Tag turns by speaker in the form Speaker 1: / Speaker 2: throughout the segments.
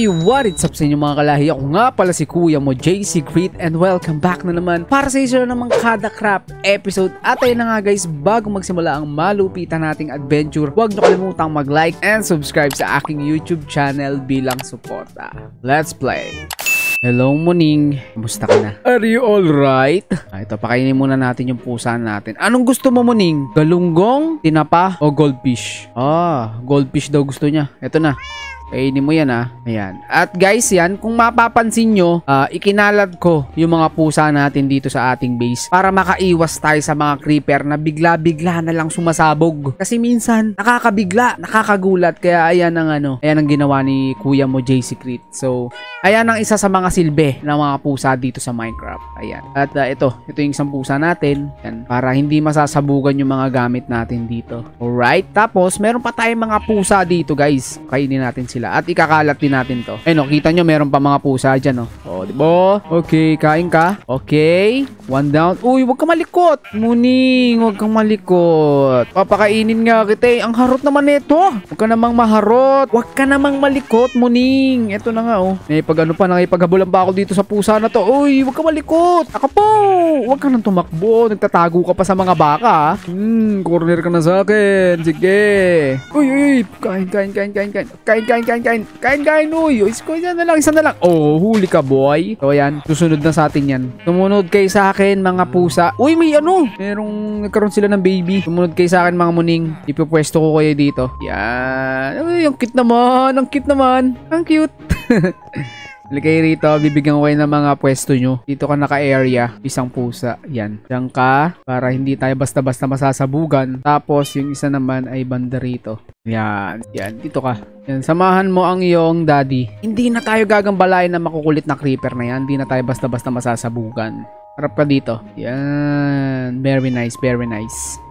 Speaker 1: Hey, what is up sa inyo mga kalahi? Ako nga pala si Kuya mo, JC Great and welcome back na naman para sa isa na namang Kada Crap episode. At ayun na nga guys, bago magsimula ang malupitan nating adventure, huwag nyo kalimutang mag-like and subscribe sa aking YouTube channel bilang suporta. Let's play! Hello, Muning. Kumusta ka na? Are you alright? Ah, ito, pakainin muna natin yung pusa natin. Anong gusto mo, Muning? Galunggong, tinapa, o goldfish? Ah, goldfish daw gusto niya. Ito na. Kainin mo yan ah. Ayan. At guys yan, kung mapapansin nyo, uh, ikinalat ko yung mga pusa natin dito sa ating base para makaiwas tayo sa mga creeper na bigla-bigla na lang sumasabog. Kasi minsan, nakakabigla, nakakagulat. Kaya ayan ang ano, ayan ang ginawa ni kuya mo J Secret. So, ayan ang isa sa mga silbi ng mga pusa dito sa Minecraft. Ayan. At uh, ito, ito yung isang pusa natin. Ayan, para hindi masasabugan yung mga gamit natin dito. Alright. Tapos, meron pa tayong mga pusa dito guys. Kainin natin sila sila. At ikakalat din natin to. Ayun, no, kita nyo, meron pa mga pusa dyan, no. Oh, di ba? Okay, kain ka. Okay. One down. Uy, wag ka malikot. Muning, wag kang malikot. Papakainin nga kita eh. Ang harot naman nito. Wag ka namang maharot. Wag ka namang malikot, Muning. Ito na nga, oh. May pag ano pa, nakipaghabulan pa ako dito sa pusa na to. Uy, wag ka malikot. Ako po. Wag ka nang tumakbo. Nagtatago ka pa sa mga baka. Hmm, corner ka na sa akin. Sige. Uy, uy, kain, kain, kain, kain, kain. Kain, kain, kain, kain. Kain, kain, uy. Uy, isa na lang, isa na lang. Oh, huli ka, boy. So, ayan. Susunod na sa atin yan. Sumunod kayo sa akin, mga pusa. Uy, may ano. Merong nagkaroon sila ng baby. Sumunod kayo sa akin, mga muning. Ipipwesto ko kayo dito. Yan. Uy, ang cute naman. Ang cute naman. Ang cute. Ligay rito, bibigyan ko kayo ng mga pwesto nyo. Dito ka naka-area, isang pusa. Yan. Diyan ka, para hindi tayo basta-basta masasabugan. Tapos, yung isa naman ay banda rito. Yan. Yan, dito ka. Yan, samahan mo ang iyong daddy. Hindi na tayo gagambalain na makukulit na creeper na yan. Hindi na tayo basta-basta masasabugan. Harap ka dito. Yan. Very nice, very nice.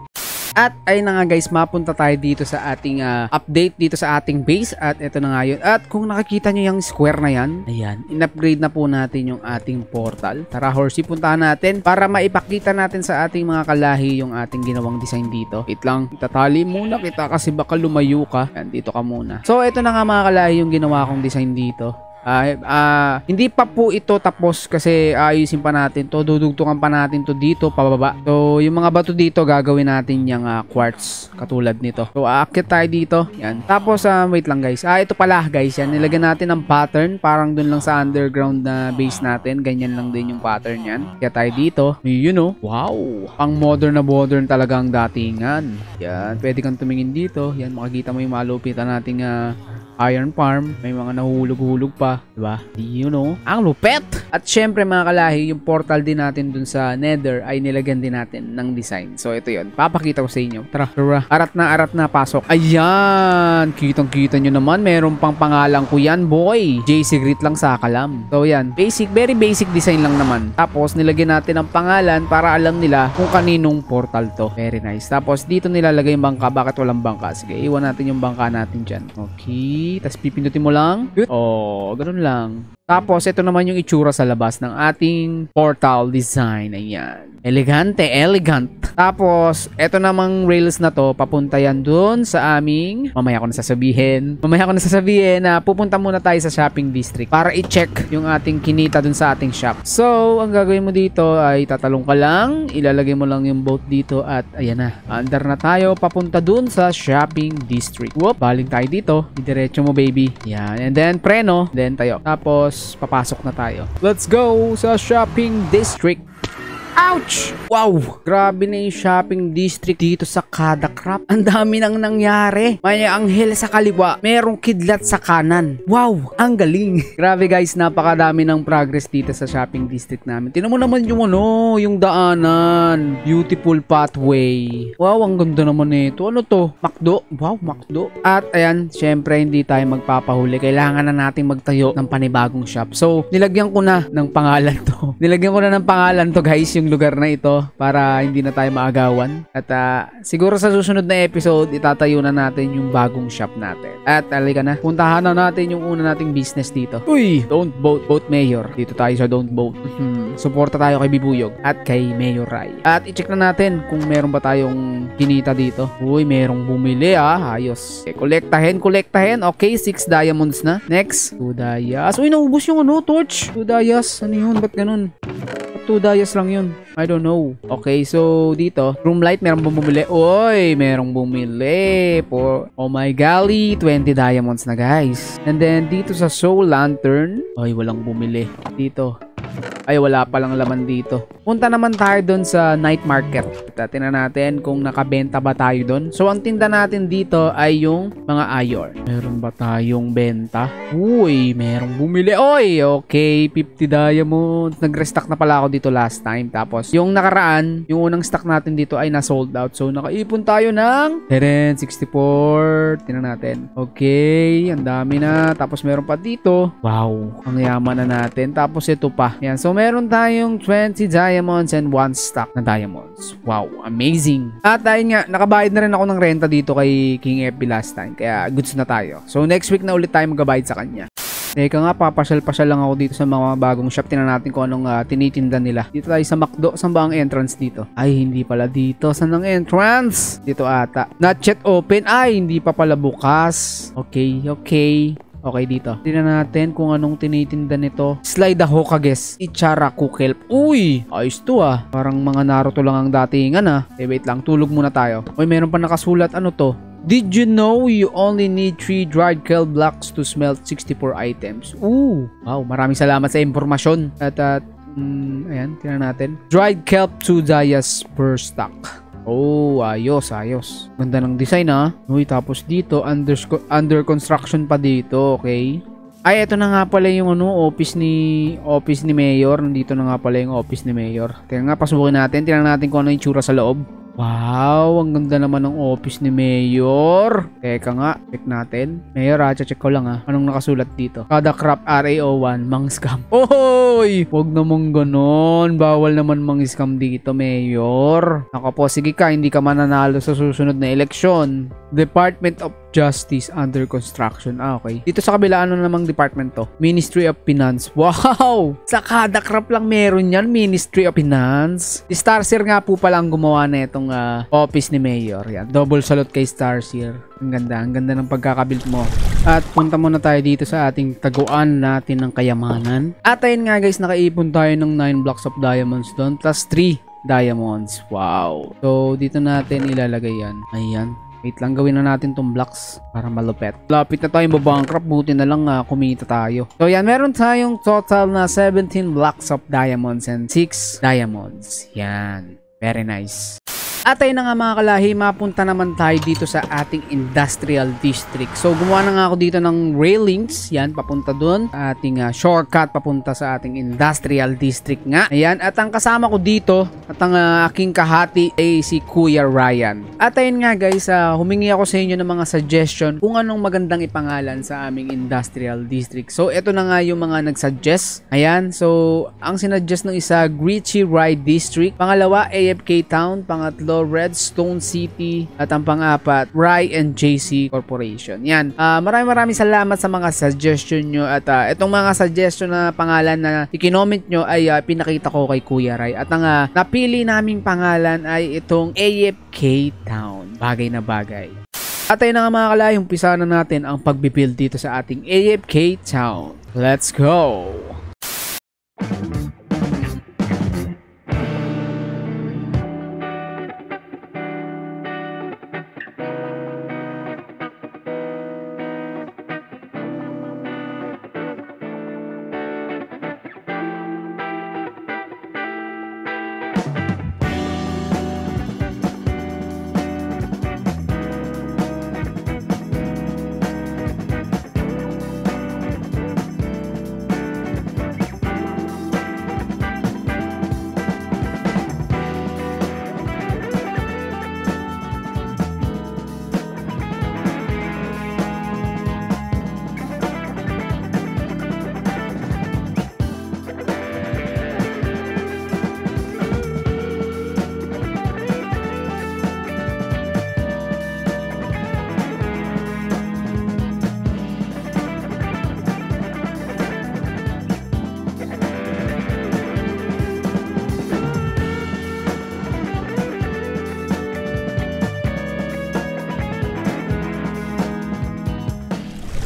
Speaker 1: At ayun na nga guys, mapunta tayo dito sa ating uh, update dito sa ating base at ito na nga yun. At kung nakikita nyo yung square na yan, ayan, in-upgrade na po natin yung ating portal. Tara horsey, puntahan natin para maipakita natin sa ating mga kalahi yung ating ginawang design dito. Wait lang, itatali muna kita kasi baka lumayo ka. Yan, dito ka muna. So ito na nga mga kalahi yung ginawa kong design dito. Uh, uh, hindi pa po ito tapos kasi ayusin pa natin to dudugtungan pa natin to dito pababa. So yung mga bato dito gagawin natin yung uh, quartz katulad nito. So aakit tayo dito. Yan. Tapos uh, wait lang guys. Ah ito pala guys. Yan. Nilagyan natin ng pattern. Parang dun lang sa underground na base natin. Ganyan lang din yung pattern yan. Kaya tayo dito. You know? Wow! Pang modern na modern talaga ang datingan. Yan. Pwede kang tumingin dito. Yan. Makikita mo yung malupitan nating uh, iron farm, may mga nahuhulog-hulog pa, di ba? You know, ang lupet! At syempre mga kalahi, yung portal din natin dun sa nether ay nilagyan din natin ng design. So ito yon papakita ko sa inyo. Tara, tara, arat na, arat na, pasok. Ayan, kitang-kita nyo naman, meron pang pangalan ko yan, boy. J Secret lang sa kalam. So yan, basic, very basic design lang naman. Tapos nilagyan natin ang pangalan para alam nila kung kaninong portal to. Very nice. Tapos dito nilalagay yung bangka. Bakit walang bangka? Sige, iwan natin yung bangka natin dyan. Okay. Tapos pipindutin mo lang. Oh, ganun lang. Tapos, ito naman yung itsura sa labas ng ating portal design. Ayan. Elegante, elegant. Tapos, ito namang rails na to, papunta yan dun sa aming, mamaya ko na sasabihin, mamaya ko na sasabihin na pupunta muna tayo sa shopping district para i-check yung ating kinita dun sa ating shop. So, ang gagawin mo dito ay tatalong ka lang, ilalagay mo lang yung boat dito at ayan na, under na tayo, papunta dun sa shopping district. Whoop, baling tayo dito, diretso mo baby. Yan, and then preno, then tayo. Tapos, papasok na tayo. Let's go sa shopping district. Ouch! Wow! Grabe na yung shopping district dito sa Kada Crop. Ang dami nang nangyari. May anghel sa kaliwa. Merong kidlat sa kanan. Wow! Ang galing. Grabe guys, napakadami ng progress dito sa shopping district namin. Tinan mo naman yung ano, yung daanan. Beautiful pathway. Wow, ang ganda naman nito. Ano to? Makdo? Wow, makdo. At ayan, syempre hindi tayo magpapahuli. Kailangan na nating magtayo ng panibagong shop. So, nilagyan ko na ng pangalan to. nilagyan ko na ng pangalan to guys, yung lugar na ito para hindi na tayo maagawan. At uh, siguro sa susunod na episode, itatayo na natin yung bagong shop natin. At alika na, puntahan na natin yung una nating business dito. Uy, don't vote, vote mayor. Dito tayo sa don't vote. Hmm, suporta tayo kay Bibuyog at kay Mayor Rai. At i-check na natin kung meron ba tayong kinita dito. Uy, merong bumili ah. Ayos. Okay, kolektahin, kolektahin. Okay, 6 diamonds na. Next, 2 dias. Uy, naubos yung ano, torch. 2 dias. Ano yun? Ba't ganun? 2 dias lang yun. I don't know. Okay, so dito, room light, meron bang bumili? Oy, merong bumili. For, oh my golly, 20 diamonds na guys. And then, dito sa soul lantern, oy, walang bumili. Dito, ay wala palang laman dito. Punta naman tayo doon sa night market. Tingnan natin kung nakabenta ba tayo doon. So ang tinda natin dito ay yung mga ayor. Meron ba tayong benta? Uy, merong bumili. Oy, okay, 50 diamonds. Nag-restock na pala ako dito last time. Tapos yung nakaraan, yung unang stock natin dito ay na sold out. So nakaipon tayo ng 10, 64. Tingnan natin. Okay, ang dami na. Tapos meron pa dito. Wow, ang yaman na natin. Tapos ito pa. Yan, so meron tayong 20 diamonds and 1 stack na diamonds. Wow, amazing. At ayun nga, nakabayad na rin ako ng renta dito kay King FB last time. Kaya goods na tayo. So next week na ulit tayo magabayad sa kanya. Teka nga, papasyal-pasyal lang ako dito sa mga bagong shop. Tingnan natin kung anong uh, tinitinda nila. Dito tayo sa McDo. Saan ba ang entrance dito? Ay, hindi pala dito. Saan ang entrance? Dito ata. Not yet open. Ay, hindi pa pala bukas. Okay, okay. Okay, dito. Tingnan natin kung anong tinitinda nito. Slide the Hokage Ichara Kukelp. Uy! Ayos to ah. Parang mga Naruto lang ang datingan ah. Eh, wait lang. Tulog muna tayo. Uy, meron pa nakasulat. Ano to? Did you know you only need 3 dried kelp blocks to smelt 64 items? Ooh! Wow, maraming salamat sa impormasyon. At, at, mm, ayan, tingnan natin. Dried kelp 2 dias per stock. Oh, ayos, ayos. Ganda ng design ah. Uy, tapos dito, under, under construction pa dito, okay? Ay, ito na nga pala yung ano, office ni office ni Mayor. Nandito na nga pala yung office ni Mayor. Tingnan nga, pasubukin natin. Tingnan natin kung ano yung tsura sa loob. Wow, ang ganda naman ng office ni Mayor. Teka nga, check natin. Mayor, ah, check ko lang ah. Anong nakasulat dito? Kada crop RAO1, mang scam. Ohoy! Huwag namang ganon. Bawal naman mang scam dito, Mayor. Ako po, sige ka, hindi ka mananalo sa susunod na eleksyon. Department of Justice under construction. Ah, okay. Dito sa kabila, ano namang department to? Ministry of Finance. Wow! Sa kada crop lang meron yan, Ministry of Finance. Si Starseer nga po pala ang gumawa na itong uh, office ni Mayor. Yan. Double salute kay Starseer. Ang ganda. Ang ganda ng pagkakabuild mo. At punta muna tayo dito sa ating taguan natin ng kayamanan. At ayun nga guys, nakaipon tayo ng 9 blocks of diamonds doon. Plus 3 diamonds. Wow. So, dito natin ilalagay yan. Ayan. Wait lang, gawin na natin tong blocks para malupet. Lapit na tayong babankrupt, buti na lang uh, kumita tayo. So yan, meron tayong total na 17 blocks of diamonds and 6 diamonds. Yan, very nice. At ayun na nga mga kalahi, mapunta naman tayo dito sa ating industrial district. So gumawa na nga ako dito ng railings, yan, papunta doon. Ating uh, shortcut papunta sa ating industrial district nga. Ayan, at ang kasama ko dito, at ang uh, aking kahati ay si Kuya Ryan. At ayun nga guys, uh, humingi ako sa inyo ng mga suggestion kung anong magandang ipangalan sa aming industrial district. So ito na nga yung mga nag-suggest. Ayan, so ang sinuggest ng isa, Grichi Ride District. Pangalawa, AFK Town. Pangatlo, pangatlo, Redstone City. At ang pang-apat, Rye and JC Corporation. Yan. Uh, maraming maraming salamat sa mga suggestion nyo. At uh, itong mga suggestion na pangalan na ikinoment nyo ay uh, pinakita ko kay Kuya Ray. At ang uh, napili naming pangalan ay itong AFK Town. Bagay na bagay. At ayun na nga mga kalay, umpisa na natin ang pagbibuild dito sa ating AFK Town. Let's go!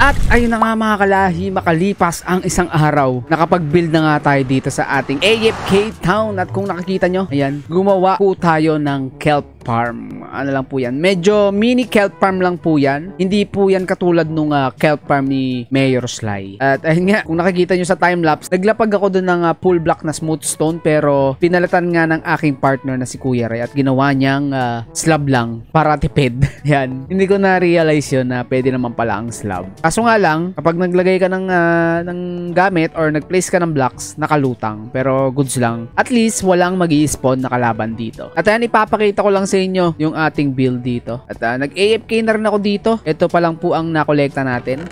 Speaker 1: At ayun na nga mga kalahi, makalipas ang isang araw, nakapag-build na nga tayo dito sa ating AFK Town. At kung nakikita nyo, ayan, gumawa po tayo ng kelp farm. Ano lang po yan. Medyo mini kelp farm lang po yan. Hindi po yan katulad nung uh, kelp farm ni Mayor Sly. At ayun nga, kung nakikita nyo sa timelapse, naglapag ako doon ng uh, full block na smooth stone pero pinalatan nga ng aking partner na si Kuya Ray at ginawa niyang uh, slab lang para tipid. yan. Hindi ko na-realize yun na pwede naman pala ang slab. Kaso nga lang, kapag naglagay ka ng, uh, ng gamit or nag-place ka ng blocks, nakalutang. Pero goods lang. At least, walang mag spawn na kalaban dito. At ayan, ipapakita ko lang sa inyo yung ating build dito. At uh, nag-AFK na rin ako dito. Ito pa lang po ang nakolekta natin.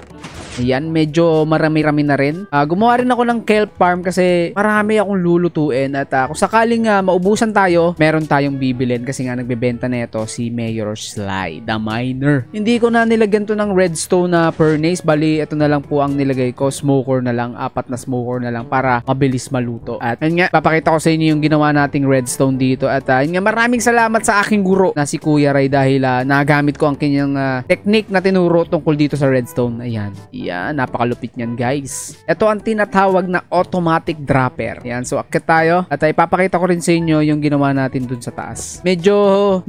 Speaker 1: Ayan, medyo marami-rami na rin. Uh, gumawa rin ako ng kelp farm kasi marami akong lulutuin at uh, kung sakaling uh, maubusan tayo, meron tayong bibilin kasi nga nagbebenta na ito si Mayor Sly, the miner. Hindi ko na nilagyan to ng redstone na furnace, bali ito na lang po ang nilagay ko, smoker na lang, apat na smoker na lang para mabilis maluto. At yun nga, papakita ko sa inyo yung ginawa nating redstone dito at uh, yun nga, maraming salamat sa aking guro na si Kuya Ray dahil uh, nagamit ko ang kanyang uh, technique na tinuro tungkol dito sa redstone. Ayan. Yan, napakalupit niyan guys. Ito ang tinatawag na automatic dropper. Yan, so akit tayo. At ay papakita ko rin sa inyo yung ginawa natin dun sa taas. Medyo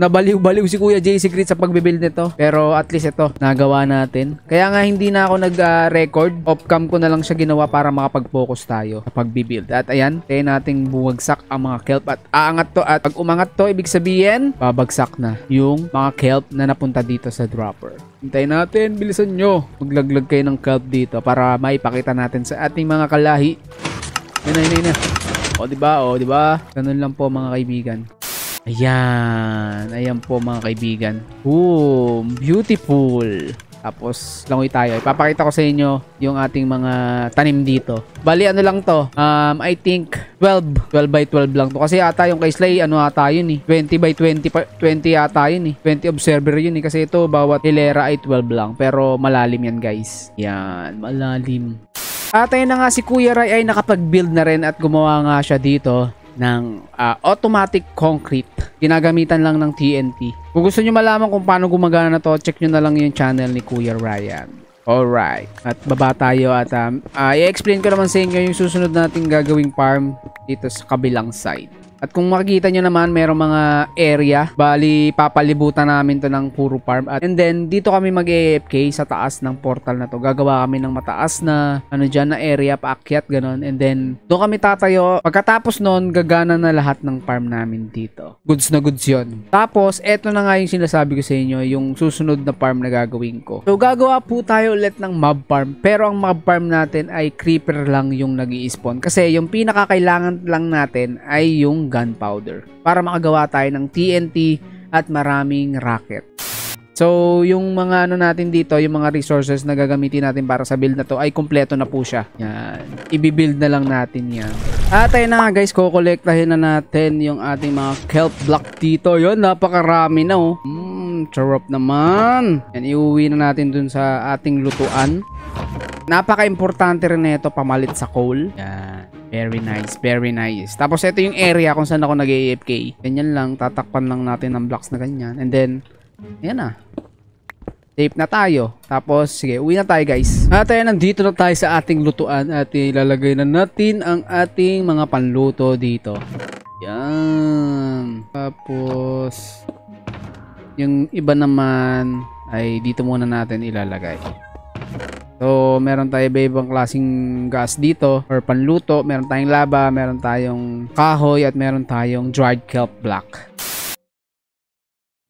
Speaker 1: nabaliw-baliw si Kuya Jay Secret sa pagbibuild nito. Pero at least ito, nagawa natin. Kaya nga hindi na ako nag-record. Uh, Off-cam ko na lang siya ginawa para makapag-focus tayo sa pagbibuild. At ayan, kaya nating buwagsak ang mga kelp at aangat to. At pag umangat to, ibig sabihin, babagsak na yung mga kelp na napunta dito sa dropper. Hintayin natin, bilisan nyo. Maglaglag kayo ng kelp dito para maipakita natin sa ating mga kalahi. Yan na, yan na, O, diba? O, diba? Ganun lang po mga kaibigan. Ayan. Ayan po mga kaibigan. Boom. Beautiful. Tapos, langoy tayo. Ipapakita ko sa inyo yung ating mga tanim dito. Bali, ano lang to? Um, I think 12. 12 by 12 lang to. Kasi ata yung kay Slay, ano ata yun eh. 20 by 20, 20 ata yun eh. 20 observer yun eh. Kasi ito, bawat hilera ay 12 lang. Pero malalim yan guys. Yan, malalim. At na nga si Kuya Ray ay nakapag-build na rin at gumawa nga siya dito ng uh, automatic concrete. Ginagamitan lang ng TNT. Kung gusto nyo malaman kung paano gumagana na to, check nyo na lang yung channel ni Kuya Ryan. Alright. At baba tayo at um, uh, i-explain ko naman sa inyo yung susunod nating gagawing farm dito sa kabilang side. At kung makikita nyo naman, merong mga area. Bali, papalibutan namin to ng puro farm. At, and then, dito kami mag-AFK sa taas ng portal na to. Gagawa kami ng mataas na, ano dyan, na area, paakyat, ganun. And then, doon kami tatayo. Pagkatapos nun, gagana na lahat ng farm namin dito. Goods na goods yon. Tapos, eto na nga yung sinasabi ko sa inyo, yung susunod na farm na gagawin ko. So, gagawa po tayo ulit ng mob farm. Pero ang mob farm natin ay creeper lang yung nag spawn Kasi yung pinakakailangan lang natin ay yung gunpowder para makagawa tayo ng TNT at maraming rocket. So, yung mga ano natin dito, yung mga resources na gagamitin natin para sa build na to ay kumpleto na po siya. Yan. Ibi-build na lang natin yan. At ayun na nga guys, kukolektahin na natin yung ating mga kelp block dito. Yun, napakarami na oh. Mmm, charop naman. Yan, iuwi na natin dun sa ating lutuan. Napaka-importante rin nito pamalit sa coal. Yan. Very nice, very nice. Tapos ito yung area kung saan ako nag-AFK. Ganyan lang, tatakpan lang natin ng blocks na ganyan. And then, ayan na. Safe na tayo. Tapos, sige, uwi na tayo guys. At ayan, nandito na tayo sa ating lutuan at ilalagay na natin ang ating mga panluto dito. Yan. Tapos, yung iba naman ay dito muna natin ilalagay. So, meron tayo iba ibang klaseng gas dito or panluto. Meron tayong lava, meron tayong kahoy at meron tayong dried kelp black.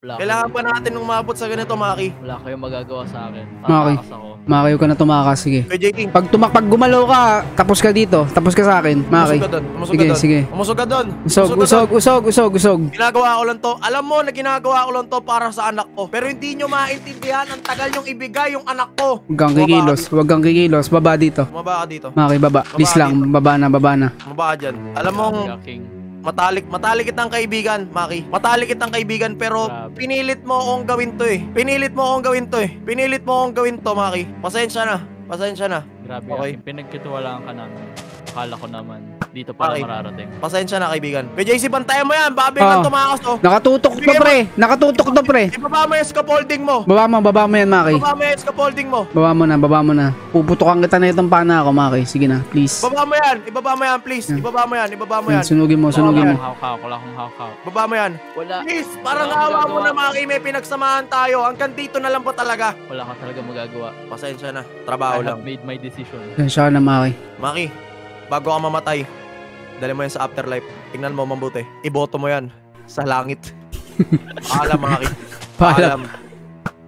Speaker 2: Wala Kailangan pa natin umabot sa ganito, Maki.
Speaker 3: Wala kayong magagawa sa akin.
Speaker 1: Maki.
Speaker 3: ako.
Speaker 1: Maki, ka na tumakas. Sige.
Speaker 2: Kay.
Speaker 1: Pag tumak pag gumalaw ka, tapos ka dito. Tapos ka sa akin. Maki.
Speaker 2: Umusog ka doon. Umusog
Speaker 1: Sige,
Speaker 2: ka doon.
Speaker 1: sige.
Speaker 2: Umusog ka doon.
Speaker 1: Usog, usog, usog, usog, usog.
Speaker 2: Ginagawa ko lang to. Alam mo na ginagawa ko lang to para sa anak ko. Pero hindi nyo maintindihan ang tagal nyong ibigay yung anak ko.
Speaker 1: Huwag kang kikilos. Huwag kang kikilos. Baba dito.
Speaker 2: Maba ka dito.
Speaker 1: Maki, baba. Please lang. Baba na, baba na.
Speaker 2: Maba ka dyan. Alam mo,
Speaker 3: Yaking.
Speaker 2: Matalik, matalik kitang kaibigan, Maki. Matalik kitang kaibigan pero
Speaker 3: Grabe.
Speaker 2: pinilit mo akong gawin to eh. Pinilit mo akong gawin to eh. Pinilit mo akong gawin to, Maki. Pasensya na. Pasensya na.
Speaker 3: Grabe
Speaker 2: Okay.
Speaker 3: Pinagkituwalaan ka namin. Akala ko naman, dito pala
Speaker 2: Bakit?
Speaker 3: mararating.
Speaker 2: Pasensya na kaibigan. Kay JC, bantayan mo yan. Baka
Speaker 1: Ah.
Speaker 2: biglang tumakas to.
Speaker 1: Nakatutok to pre. Nakatutok to pre.
Speaker 2: Ibaba mo yung scaffolding mo.
Speaker 1: Baba mo, baba mo yan Maki.
Speaker 2: Ibaba mo yung scaffolding mo.
Speaker 1: Baba mo na, baba mo na. Puputukan kita na itong pana ako Maki. Sige na, please.
Speaker 2: Ibaba mo yan. Ibaba mo yan, please.
Speaker 1: Yan.
Speaker 2: Ibaba mo yan. Ibaba mo
Speaker 1: Yan,
Speaker 2: yan.
Speaker 1: sunugin mo,
Speaker 2: Baba
Speaker 1: sunugin
Speaker 2: mo.
Speaker 3: Hawk-hawk, wala akong hawk-hawk.
Speaker 2: Ibaba mo yan.
Speaker 3: Wala,
Speaker 2: Please, parang awa mo na Maki. May pinagsamahan tayo. Hanggang dito na lang po talaga.
Speaker 3: wala ka talaga magagawa.
Speaker 2: Pasensya na.
Speaker 3: I
Speaker 2: Trabaho lang.
Speaker 3: have made my decision.
Speaker 1: Yan siya na Maki.
Speaker 2: Maki, bago ka mamatay, dali mo yan sa afterlife. Tingnan mo mabuti. Iboto mo yan sa langit. Paalam, Maki.
Speaker 1: Paalam.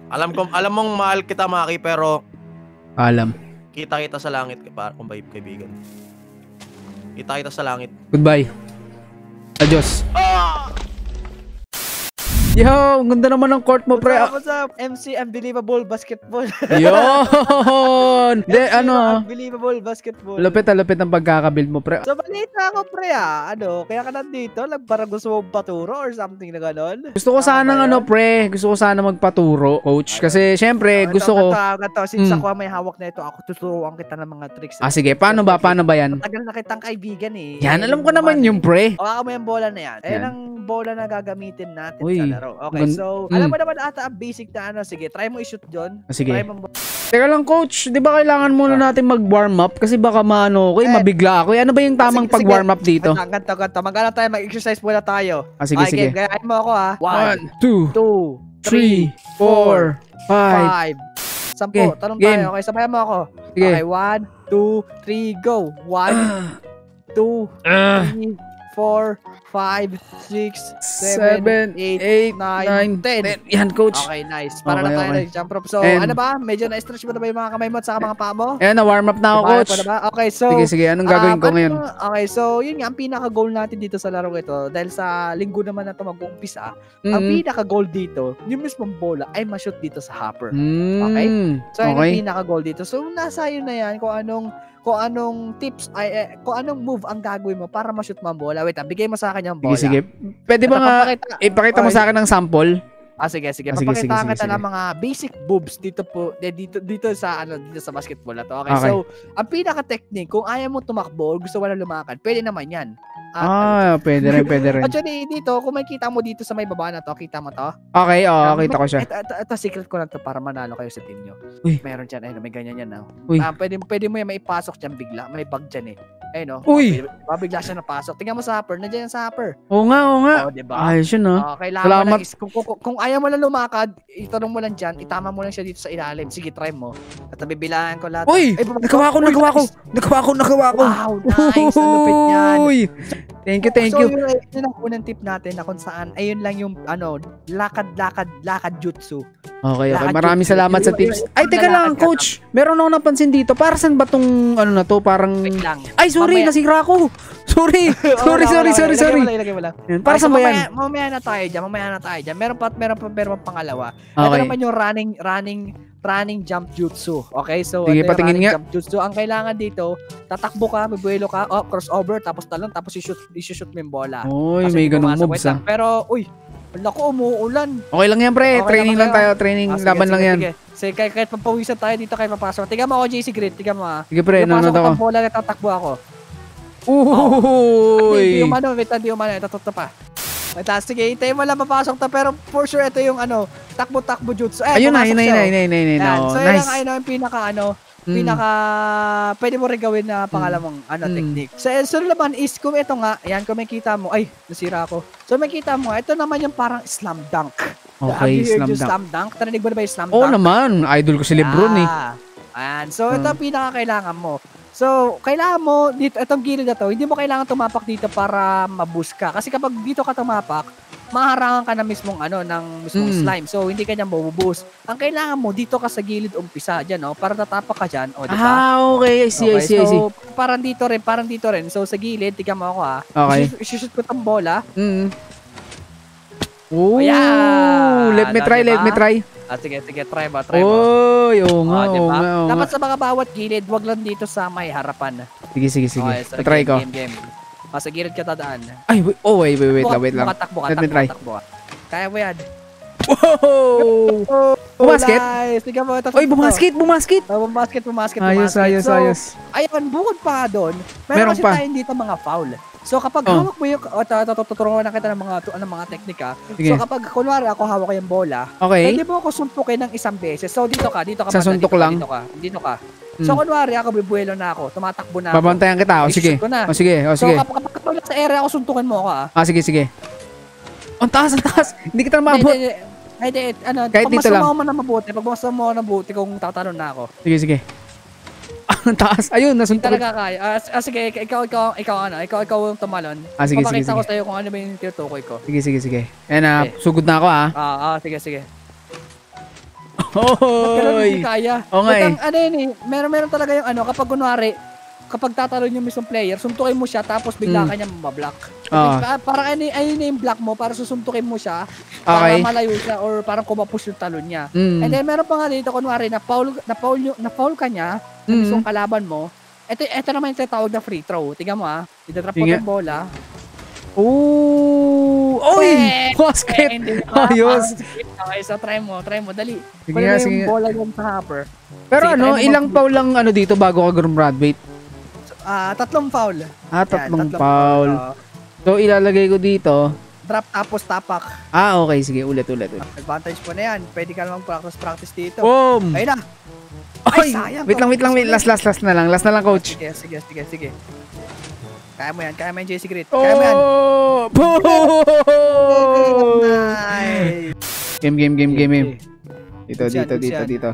Speaker 2: Alam ko, alam mong mahal kita, Maki, pero
Speaker 1: Alam.
Speaker 2: kita kita sa langit, kung kaibigan. Kita kita sa langit.
Speaker 1: Goodbye. Adios.
Speaker 2: Ah!
Speaker 1: Yo, ang ganda naman ng court mo, pre.
Speaker 4: What's up? MC Unbelievable Basketball.
Speaker 1: Yun! De,
Speaker 4: MC
Speaker 1: ano,
Speaker 4: Unbelievable Basketball.
Speaker 1: lupit na lupit ang pagkakabuild mo, pre.
Speaker 4: So, balita ako, pre, ah. Ano, kaya ka nandito? Like, parang gusto mo paturo or something na gano'n?
Speaker 1: Gusto ko
Speaker 4: Tama
Speaker 1: sana ano, pre. Gusto ko sana magpaturo, coach. Kasi, syempre,
Speaker 4: Ito,
Speaker 1: gusto ko...
Speaker 4: Ito, ito, since
Speaker 1: Mm.
Speaker 4: ako may hawak na ito, ako tuturuan kita ng mga tricks.
Speaker 1: Ah, sige. Paano ba? Paano ba yan?
Speaker 4: Tagal na kitang kaibigan eh.
Speaker 1: Yan, alam ko naman yung pre.
Speaker 4: O, ako mo yung bola na yan. Ayan
Speaker 1: Yan.
Speaker 4: ang bola na gagamitin natin
Speaker 1: Uy,
Speaker 4: sa laro. Okay,
Speaker 1: gan-
Speaker 4: so,
Speaker 1: Mm.
Speaker 4: alam mo naman ata ang basic na ano. Sige, try mo i-shoot dyan.
Speaker 1: Ah, sige.
Speaker 4: Try mo
Speaker 1: Teka lang, coach. Di ba kailangan muna natin mag-warm up? Kasi baka maano ko, eh,
Speaker 4: Eh.
Speaker 1: mabigla ako. eh. Ano ba yung tamang
Speaker 4: Sige,
Speaker 1: pag-warm up dito?
Speaker 4: Ganto, ganto, ganto. Mag-ano tayo, mag-exercise muna tayo.
Speaker 1: Ah, sige,
Speaker 4: okay,
Speaker 1: sige.
Speaker 4: gayahin mo ako ha.
Speaker 1: One, two,
Speaker 4: two,
Speaker 1: three, four, five.
Speaker 4: five, sampu.
Speaker 1: Okay,
Speaker 4: Tanong
Speaker 1: game.
Speaker 4: tayo. Okay, sabayan mo ako.
Speaker 1: Sige.
Speaker 4: Okay, one, two, three, go. One, two,
Speaker 1: Ah,
Speaker 4: three, four, five, six,
Speaker 1: seven,
Speaker 4: seven,
Speaker 1: eight,
Speaker 4: eight,
Speaker 1: nine,
Speaker 4: nine, ten.
Speaker 1: ten. Yan, coach.
Speaker 4: Okay, nice. Para
Speaker 1: Okay,
Speaker 4: na tayo
Speaker 1: okay.
Speaker 4: nag-jump rope. So,
Speaker 1: And-
Speaker 4: ano ba? Medyo na-stretch mo na ba yung mga kamay mo at saka mga paa mo?
Speaker 1: Ayan, na-warm up na ako, coach.
Speaker 4: pa na ba? Okay, so...
Speaker 1: Sige, sige. Anong gagawin
Speaker 4: Ah,
Speaker 1: ko ngayon?
Speaker 4: Okay, so yun nga, ang pinaka-goal natin dito sa laro ito, dahil sa linggo naman na ito mag-uumpisa, ang
Speaker 1: Mm.
Speaker 4: pinaka-goal dito, yung mismong bola ay ma-shoot dito sa hopper.
Speaker 1: Mm.
Speaker 4: Okay? So, yun
Speaker 1: Okay.
Speaker 4: ang pinaka-goal dito. So, nasa yun na yan kung anong kung anong tips ay eh, kung anong move ang gagawin mo para ma-shoot mo ang bola. Wait, ah, bigay mo sa akin yung bola.
Speaker 1: Sige, sige. Pwede ba nga, ipakita mo
Speaker 4: Okay.
Speaker 1: sa akin ng sample?
Speaker 4: Ah, sige, sige.
Speaker 1: Ah, sige,
Speaker 4: Papakita
Speaker 1: sige, sige,
Speaker 4: kita
Speaker 1: sige.
Speaker 4: ng mga basic moves dito po, de, dito dito sa ano dito sa basketball na to. Okay,
Speaker 1: Okay.
Speaker 4: so ang pinaka technique kung ayaw mo tumakbo, gusto mo lang lumakad, pwede naman 'yan.
Speaker 1: Ah,
Speaker 4: Ah,
Speaker 1: pwede rin, pwede rin.
Speaker 4: Actually, dito, kung makikita mo dito sa may baba na to, kita mo to?
Speaker 1: Okay, oo,
Speaker 4: Um,
Speaker 1: kita ko siya.
Speaker 4: Ito, ito, ito, secret ko lang to para manalo kayo sa team nyo.
Speaker 1: Uy.
Speaker 4: Meron dyan, ayun, may ganyan yan. No?
Speaker 1: Uy.
Speaker 4: Ah, pwede, pwede mo yan maipasok dyan bigla. May bag dyan eh. Ayun, no?
Speaker 1: Uy.
Speaker 4: Pwede- Mabigla siya napasok. Tingnan mo sa upper. Nandiyan yan sa upper.
Speaker 1: Oo nga, oo nga.
Speaker 4: Oh, diba?
Speaker 1: Ayos yun, ah.
Speaker 4: Oh, kailangan mo
Speaker 1: Salamat.
Speaker 4: lang is, kung, kung, kung ayaw mo lang lumakad, itanong mo lang dyan, itama mo lang siya dito sa ilalim. Sige, try mo. At bibilangan ko lahat.
Speaker 1: Uy!
Speaker 4: Ay.
Speaker 1: Nagawa ko,
Speaker 4: Uy,
Speaker 1: nagawa ko! Nagawa ko, nagawa ko!
Speaker 4: Wow, nice. Ang lupit niyan.
Speaker 1: Uy! Thank you, thank
Speaker 4: so,
Speaker 1: you.
Speaker 4: yun, yun ang unang tip natin na kung saan, ayun lang yung, ano, lakad, lakad, lakad jutsu.
Speaker 1: Okay, okay.
Speaker 4: Lakad
Speaker 1: Maraming salamat sa tips. Ay, teka lang, coach. Meron ako napansin dito. Para saan ba tong, ano na to? Parang... Ay, sorry,
Speaker 4: Mamaya-
Speaker 1: nasira ko. Sorry. Sorry, sorry, sorry, sorry.
Speaker 4: Ilagay mo lang, ilagay mo lang.
Speaker 1: Yan, Para saan
Speaker 4: so
Speaker 1: ba yan?
Speaker 4: Mamaya, na tayo dyan, mamaya na tayo dyan. Meron pa, meron pa, meron pa pangalawa. Ito
Speaker 1: Okay.
Speaker 4: naman yung running, running, running jump jutsu. Okay, so
Speaker 1: Sige,
Speaker 4: yung
Speaker 1: patingin
Speaker 4: running
Speaker 1: nga.
Speaker 4: jump jutsu. Ang kailangan dito, tatakbo ka, bibuelo ka, oh, crossover, tapos talon, tapos i-shoot, i-shoot mo yung bola.
Speaker 1: Uy, may ganung moves ah.
Speaker 4: Pero, uy, naku, umuulan.
Speaker 1: Okay lang yan, pre.
Speaker 4: Okay
Speaker 1: Training lang tayo. Training,
Speaker 4: Ah, sige,
Speaker 1: laban
Speaker 4: sige,
Speaker 1: lang yan.
Speaker 4: Sige, sige kahit, kahit papawisan tayo dito kayo papasok. Tingnan mo ako, JC Grid. Tingnan mo ah.
Speaker 1: Sige, pre. Nanonood ako.
Speaker 4: ng bola, tatakbo ako. Hindi
Speaker 1: Uy!
Speaker 4: yung ano, wait, hindi yung ano, ito, ito, ito pa. Ah, sige, hintayin mo lang papasok to, pero for sure, ito yung ano, takbo-takbo jutsu. Eh,
Speaker 1: Ayun na,
Speaker 4: pumasok
Speaker 1: yun na, yun
Speaker 4: siya,
Speaker 1: na,
Speaker 4: oh.
Speaker 1: yun na, yun na, yun na.
Speaker 4: Yan.
Speaker 1: Oh,
Speaker 4: So, yun
Speaker 1: Nice.
Speaker 4: ang yung pinaka, ano,
Speaker 1: Mm.
Speaker 4: pinaka, pwede mo rin gawin na pangalawang, ano,
Speaker 1: Mm.
Speaker 4: technique. So, so naman is, kung ito nga, ayan, kung makita mo, ay, nasira ako. So, makita mo ito naman yung parang slam dunk.
Speaker 1: Okay,
Speaker 4: heard
Speaker 1: slam dunk.
Speaker 4: slam dunk? Tarinig mo na ba yung slam
Speaker 1: Oo
Speaker 4: dunk?
Speaker 1: naman. Idol ko si Lebron eh.
Speaker 4: Ah, Ayan. So, ito
Speaker 1: Hmm.
Speaker 4: ang pinaka-kailangan mo. So, kailangan mo, dito, itong gilid na to, hindi mo kailangan tumapak dito para maboost ka. Kasi kapag dito ka tumapak, maharangan ka na mismong ano ng mismong
Speaker 1: Mm.
Speaker 4: slime. So hindi ka niya mabuboost. Ang kailangan mo dito ka sa gilid umpisa diyan, no, para tatapak ka diyan, o di ba?
Speaker 1: Ah, okay. I see, I see, I see.
Speaker 4: so parang dito rin, parang dito rin. So sa gilid, tignan mo ako ha.
Speaker 1: Okay.
Speaker 4: Isushoot ko tong bola.
Speaker 1: Mm. Oh,
Speaker 4: Ayan.
Speaker 1: let me
Speaker 4: Ah,
Speaker 1: try,
Speaker 4: diba?
Speaker 1: let me try.
Speaker 4: Ah, sige, sige, try mo, try mo.
Speaker 1: Oy, oo nga,
Speaker 4: Ah,
Speaker 1: oo
Speaker 4: diba?
Speaker 1: nga, oo
Speaker 4: Dapat
Speaker 1: nga.
Speaker 4: sa mga bawat gilid, wag lang dito sa may harapan.
Speaker 1: Sige, sige, sige.
Speaker 4: Okay, so
Speaker 1: Try
Speaker 4: game,
Speaker 1: ko.
Speaker 4: Game, game. Ah, sa gilid ka tadaan.
Speaker 1: Ay, wait, oh, wait, wait, wait lang, wait lang.
Speaker 4: Takbo ka,
Speaker 1: Let me try.
Speaker 4: takbo ka. Kaya mo yan.
Speaker 1: Wow!
Speaker 4: Oh,
Speaker 1: Bumasket?
Speaker 4: Nice. Tingnan mo. ito,
Speaker 1: Oy,
Speaker 4: ito.
Speaker 1: bumasket, bumasket!
Speaker 4: Oh, bumasket, bumasket,
Speaker 1: Ayos,
Speaker 4: bumasket.
Speaker 1: ayos,
Speaker 4: so,
Speaker 1: ayos.
Speaker 4: Ayun, bukod pa doon, meron,
Speaker 1: Meron
Speaker 4: kasi
Speaker 1: pa.
Speaker 4: tayong dito mga foul. So kapag
Speaker 1: Oh.
Speaker 4: hawak mo yung, o, tuturuan na kita ng mga, ano, mga teknika.
Speaker 1: Sige.
Speaker 4: So kapag, kunwari ako hawak yung bola,
Speaker 1: Okay.
Speaker 4: pwede mo ako suntukin ng isang beses. So dito ka, dito ka.
Speaker 1: Sa suntok
Speaker 4: dito ka,
Speaker 1: lang?
Speaker 4: Dito ka, dito ka. So
Speaker 1: Hmm.
Speaker 4: kunwari ako, bibuelo na ako, tumatakbo na ako.
Speaker 1: Babantayan kita. O sige.
Speaker 4: I-shoot ko na.
Speaker 1: O sige, o
Speaker 4: So
Speaker 1: sige.
Speaker 4: kapag, kapag kapag sa area ako, suntukin mo ako ah.
Speaker 1: Ah, sige, sige. Ang taas, ang taas. Hindi kita maabot.
Speaker 4: hindi, hindi. Ano,
Speaker 1: Kahit
Speaker 4: pag
Speaker 1: dito lang.
Speaker 4: masama mo na mabuti, pag masama mo na mabuti kung tatalon na ako.
Speaker 1: Sige, sige. Ang taas. Ayun,
Speaker 4: Hindi
Speaker 1: nasuntok.
Speaker 4: talaga kaya. Ah, ah, sige, ik- ikaw, ikaw, ikaw, ano, ikaw, ikaw yung tumalon.
Speaker 1: Ah, sige, sige,
Speaker 4: Papakita ko
Speaker 1: sige.
Speaker 4: sa'yo kung ano ba yung tinutukoy ko.
Speaker 1: Sige, sige, sige. Ayan na,
Speaker 4: Okay.
Speaker 1: sugod na ako ah.
Speaker 4: Ah, ah, sige, sige. Pero
Speaker 1: Hoy!
Speaker 4: hindi kaya.
Speaker 1: Oo nga
Speaker 4: But
Speaker 1: eh.
Speaker 4: ang, ano yun eh, meron, meron talaga yung ano, kapag kunwari, kapag tatalon yung mismong player, suntukin mo siya, tapos bigla
Speaker 1: Mm.
Speaker 4: ka niya mabablock.
Speaker 1: Ah.
Speaker 4: Ah. Parang ayun, ayun yung block mo, para susuntukin mo siya, para
Speaker 1: Okay.
Speaker 4: malayo siya, or parang kumapos yung talon niya.
Speaker 1: Mm.
Speaker 4: And then meron pa nga dito, kunwari, na foul, na foul, na foul ka niya,
Speaker 1: Mm.
Speaker 4: mm. mismong kalaban mo, ito, ito naman yung tinatawag na free throw. Tingnan mo ah, itatrap mo yung bola.
Speaker 1: Ooh! Oy! Basket! Ayos.
Speaker 4: Okay, so try mo, try mo, dali.
Speaker 1: Sige
Speaker 4: Pwede
Speaker 1: sige
Speaker 4: yung bola yung sa hopper.
Speaker 1: Pero
Speaker 4: Sige,
Speaker 1: ano, ilang foul lang ano dito bago ka graduate?
Speaker 4: Ah, tatlong foul.
Speaker 1: Ah,
Speaker 4: Yan,
Speaker 1: tatlong foul.
Speaker 4: Oo.
Speaker 1: So, ilalagay ko dito.
Speaker 4: drop tapos tapak.
Speaker 1: Ah, okay. Sige, ulit, ulit, ulit.
Speaker 4: Advantage mo na yan. Pwede ka naman practice practice dito.
Speaker 1: Boom!
Speaker 4: Ayun na.
Speaker 1: Ay,
Speaker 4: sayang.
Speaker 1: wait lang, wait lang, wait. Last, last, last na lang. Last na lang, coach.
Speaker 4: Sige, sige, sige, sige. Kaya mo yan, kaya mo yan, JC Grit. Kaya mo yan.
Speaker 1: Oh! Boom!
Speaker 4: Nice.
Speaker 1: Game, game, game, game, game. Dito, dito, dito, dito.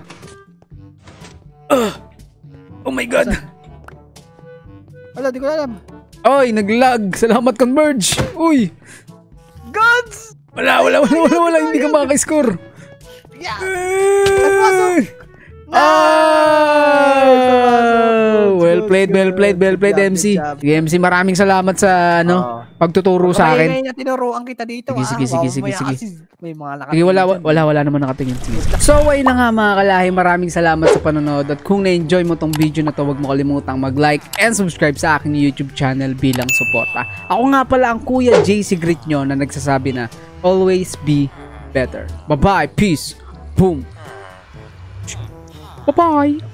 Speaker 1: Oh my God!
Speaker 4: Wala, di ko alam.
Speaker 1: Oy, naglag! Salamat, Converge! Uy!
Speaker 4: Gods!
Speaker 1: Wala, wala, wala, wala, wala. Hindi ka makaka-score.
Speaker 4: Yeah!
Speaker 1: Ah! Well played, well played, well played, MC. MC, maraming salamat sa ano, pagtuturo sa akin.
Speaker 4: Na tinuruan kita dito.
Speaker 1: Sige,
Speaker 4: ah.
Speaker 1: sige, sige, sige, sige.
Speaker 4: May mga nakatingin
Speaker 1: Sige, wala, wala, wala naman nakatingin. Sige. So, ayun na nga mga kalahi. Maraming salamat sa panonood. At kung na-enjoy mo tong video na to, huwag mo kalimutang mag-like and subscribe sa aking YouTube channel bilang suporta. Ako nga pala ang Kuya JC Grit nyo na nagsasabi na always be better. Bye-bye. Peace. Boom. Bye-bye.